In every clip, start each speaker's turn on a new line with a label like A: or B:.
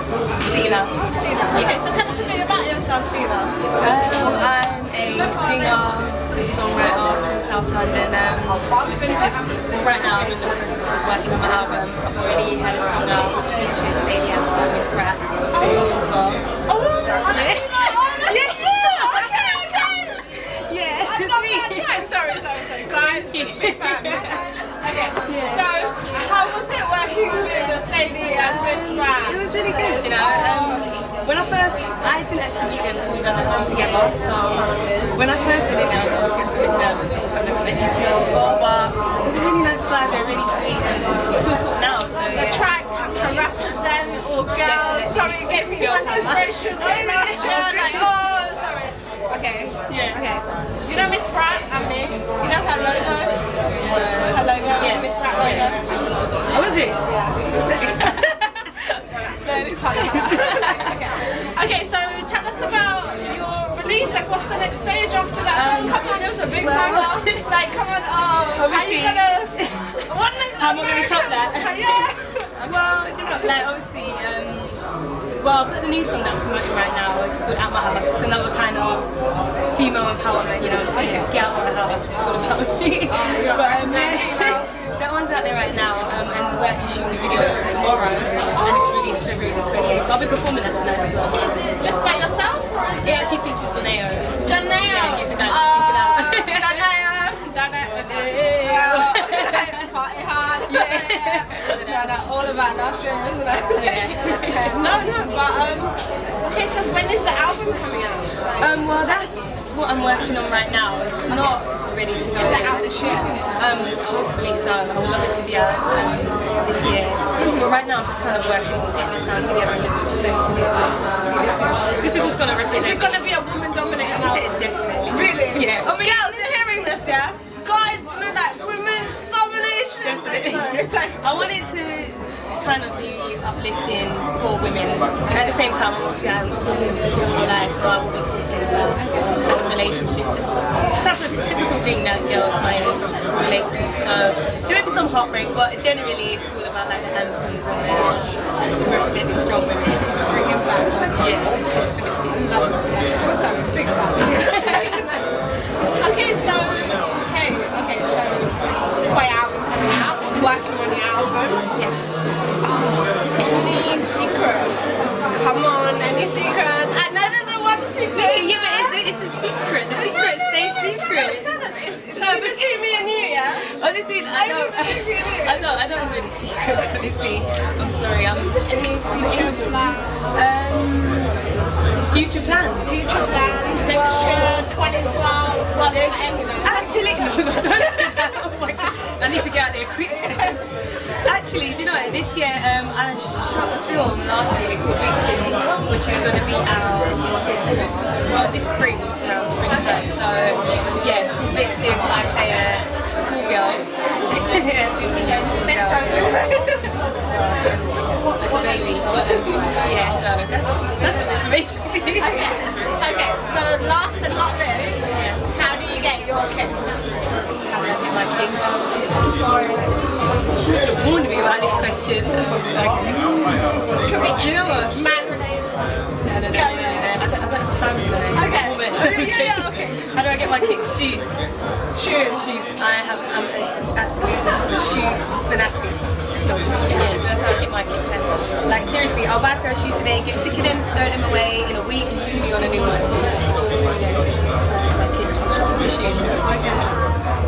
A: Selah.
B: Okay, so tell us a bit about yourself, Selah.
A: Um, I'm a singer, songwriter from South London. Um, just, right now, I'm in the process of working on my album. I've already had a song out which featured Sadie Ama, Miss Pratt,
B: and Robin
A: Twelve. Was really good, you know. Um, when I first, I didn't actually meet them until we done that song together. So when I first met them, I was obviously a bit nervous because I've never met these girls before. But it was a really nice vibe. They're really sweet, and we still talk now. So
B: The
A: yeah.
B: track has to represent all girls. Sorry, it gave me one stage after that song? come on, it was a big
A: well-.
B: Like, come on, oh, how you
A: Obviously-
B: gonna? What is
A: How am I gonna top that?
B: Yeah.
A: Well, do you know, like obviously, um, well, the new song that I'm promoting right now. It's called At My House. It's another kind of female empowerment, you know, just like get out of the house. It's all about me. but um, that one's out there right now, um, and we're actually shooting the video tomorrow, and it's released February the 28th. I'll be performing that tonight as well.
B: Is it just by yourself?
A: Yeah,
B: that's all about last year, isn't it?
A: Yeah.
B: No, no, but um, okay. So when is the album coming out?
A: Um, well, that's what I'm working on right now. It's not ready to go.
B: Is it out this year?
A: Um, hopefully so. I would love it to be out um, this year. But right now I'm just kind of working on getting the sound together and just presenting it. This, this, this is what's going to represent.
B: Is it gonna be a woman-dominated album?
A: Definitely.
B: Really?
A: Yeah.
B: I mean, girls, you're hearing this, yeah? Guys, you know, like women domination.
A: Definitely. I want it to kind of be uplifting for women. At the same time, obviously, I'm talking about my life, so I will be talking about kind of relationships, just type of typical thing that girls my age relate to. So there may be some heartbreak, but generally it's all about like the anthems and just representing strong women.
B: bringing back.
A: Yeah.
B: Sorry, big I
A: don't.
B: and you.
A: I don't. I don't have any secrets. Honestly, I'm sorry. I'm
B: Any future plans?
A: um, future plans.
B: Future plans next year, 2012. Well,
A: There's-. Actually, no, no, don't. oh my God. I need to get out there quick. Actually, do you know what? This year um, I shot a film last year called Victim, which is going to be out well this spring, it's around springtime. So yeah, it's called Victim. Play a schoolgirl. Like baby. Um, yeah, so that's that's information for you.
B: Okay. Okay. So last and not least, how do you get your kicks?
A: How do I get? Warned me about this question. Do you know what?
B: Man.
A: No, no, no, no, no. I don't, I don't have time for that.
B: Okay.
A: How do I get my kicks? Shoes.
B: Shoes.
A: Shoes. I have, I'm an absolute shoe fanatic. Yeah, my kicks. Like seriously, I'll buy a pair of shoes today, get sick of them, throw them away in a week, and be on a new one. My kicks shoes.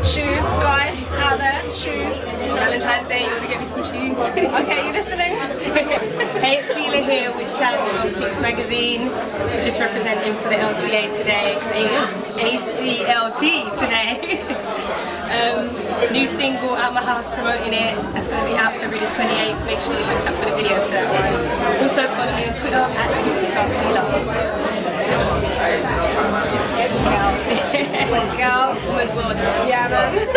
B: Shoes, guys, out there, shoes.
A: Valentine's Day, you want to get me some shoes?
B: Okay, you listening?
A: It's Selah here with Shouts from Kix Magazine. We're just representing for the LCA today, ACLT today. um, new single, At My House, promoting it. That's going to be out February the 28th. Make sure you look out for the video for that one. Also follow me on Twitter at Superstar Selah. girl, Workout. Almost well done. Yeah, man.